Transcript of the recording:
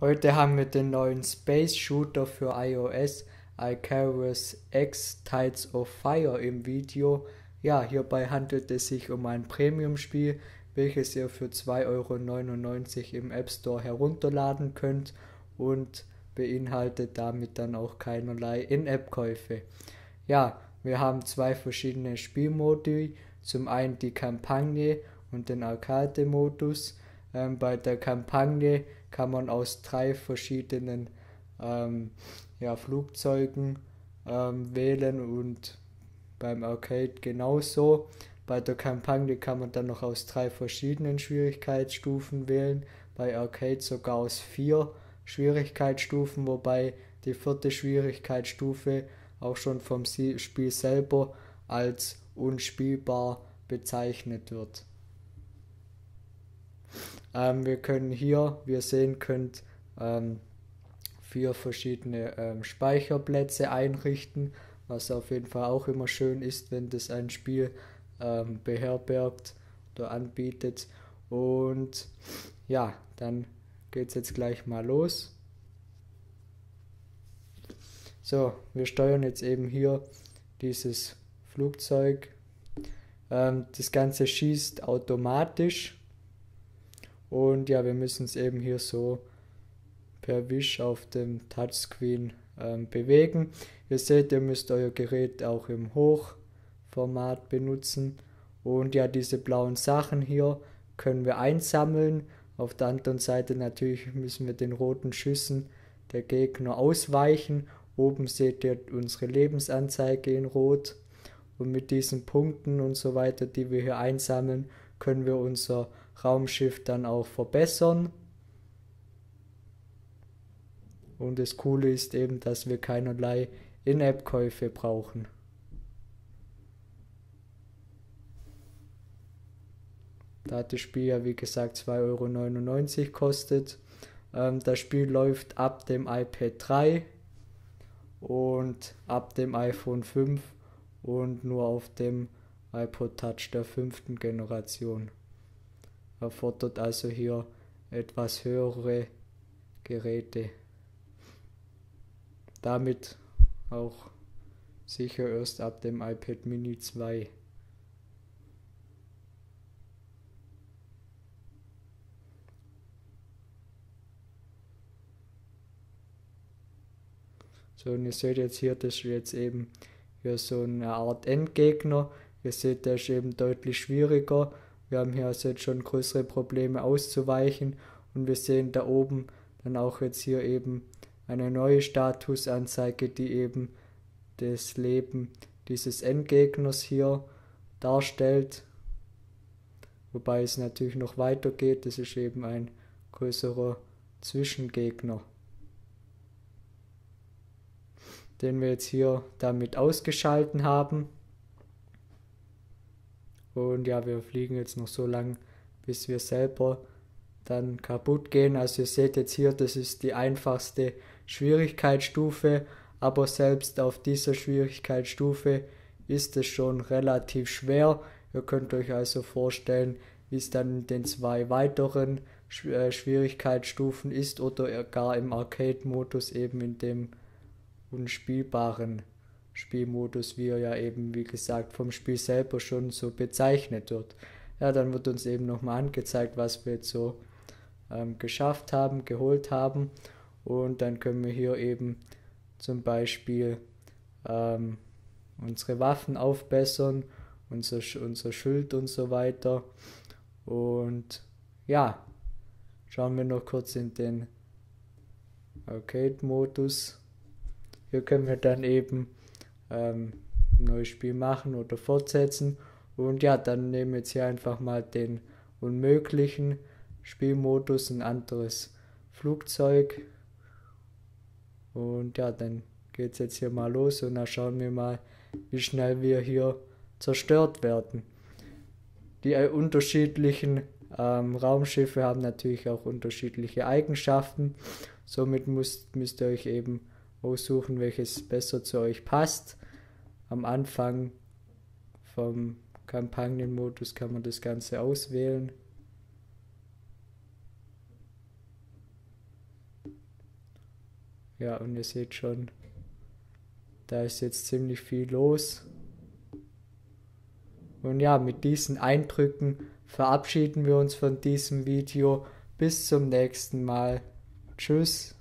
Heute haben wir den neuen Space Shooter für iOS, Icarus X Tides of Fire im Video. Ja, hierbei handelt es sich um ein Premium-Spiel, welches ihr für 2,99 Euro im App Store herunterladen könnt und beinhaltet damit dann auch keinerlei In-App-Käufe. Ja, wir haben zwei verschiedene Spielmodi, zum einen die Kampagne und den Arcade-Modus. Ähm, bei der Kampagne kann man aus drei verschiedenen ähm, ja, Flugzeugen ähm, wählen und beim Arcade genauso. Bei der Kampagne kann man dann noch aus drei verschiedenen Schwierigkeitsstufen wählen, bei Arcade sogar aus vier Schwierigkeitsstufen, wobei die vierte Schwierigkeitsstufe auch schon vom Spiel selber als unspielbar bezeichnet wird. Ähm, wir können hier, wie ihr sehen könnt, ähm, vier verschiedene ähm, Speicherplätze einrichten, was auf jeden Fall auch immer schön ist, wenn das ein Spiel ähm, beherbergt oder anbietet. Und ja, dann geht es jetzt gleich mal los. So, wir steuern jetzt eben hier dieses Flugzeug. Ähm, das Ganze schießt automatisch und ja, wir müssen es eben hier so per Wisch auf dem Touchscreen ähm, bewegen. Ihr seht, ihr müsst euer Gerät auch im Hochformat benutzen. Und ja, diese blauen Sachen hier können wir einsammeln. Auf der anderen Seite natürlich müssen wir den roten Schüssen der Gegner ausweichen. Oben seht ihr unsere Lebensanzeige in Rot. Und mit diesen Punkten und so weiter, die wir hier einsammeln, können wir unser Raumschiff dann auch verbessern. Und das Coole ist eben, dass wir keinerlei In-App-Käufe brauchen. Da das Spiel ja wie gesagt 2,99 Euro kostet. Ähm, das Spiel läuft ab dem iPad 3 und ab dem iPhone 5 und nur auf dem iPod Touch der fünften Generation erfordert also hier etwas höhere Geräte. Damit auch sicher erst ab dem iPad Mini 2. So, und ihr seht jetzt hier, das ist jetzt eben hier so eine Art Endgegner. Ihr seht, der ist eben deutlich schwieriger wir haben hier also jetzt schon größere Probleme auszuweichen und wir sehen da oben dann auch jetzt hier eben eine neue Statusanzeige, die eben das Leben dieses Endgegners hier darstellt. Wobei es natürlich noch weiter geht, das ist eben ein größerer Zwischengegner, den wir jetzt hier damit ausgeschalten haben. Und ja, wir fliegen jetzt noch so lang, bis wir selber dann kaputt gehen. Also ihr seht jetzt hier, das ist die einfachste Schwierigkeitsstufe, aber selbst auf dieser Schwierigkeitsstufe ist es schon relativ schwer. Ihr könnt euch also vorstellen, wie es dann in den zwei weiteren äh, Schwierigkeitsstufen ist oder gar im Arcade-Modus eben in dem unspielbaren Spielmodus, wie er ja eben, wie gesagt, vom Spiel selber schon so bezeichnet wird. Ja, dann wird uns eben nochmal angezeigt, was wir jetzt so ähm, geschafft haben, geholt haben. Und dann können wir hier eben zum Beispiel ähm, unsere Waffen aufbessern, unser, unser Schild und so weiter. Und ja, schauen wir noch kurz in den Arcade-Modus. Hier können wir dann eben ähm, ein neues Spiel machen oder fortsetzen. Und ja, dann nehmen wir jetzt hier einfach mal den unmöglichen Spielmodus, ein anderes Flugzeug. Und ja, dann geht es jetzt hier mal los und dann schauen wir mal, wie schnell wir hier zerstört werden. Die äh, unterschiedlichen ähm, Raumschiffe haben natürlich auch unterschiedliche Eigenschaften. Somit müsst, müsst ihr euch eben aussuchen, welches besser zu euch passt. Am Anfang vom Kampagnenmodus kann man das Ganze auswählen. Ja, und ihr seht schon, da ist jetzt ziemlich viel los. Und ja, mit diesen Eindrücken verabschieden wir uns von diesem Video. Bis zum nächsten Mal. Tschüss.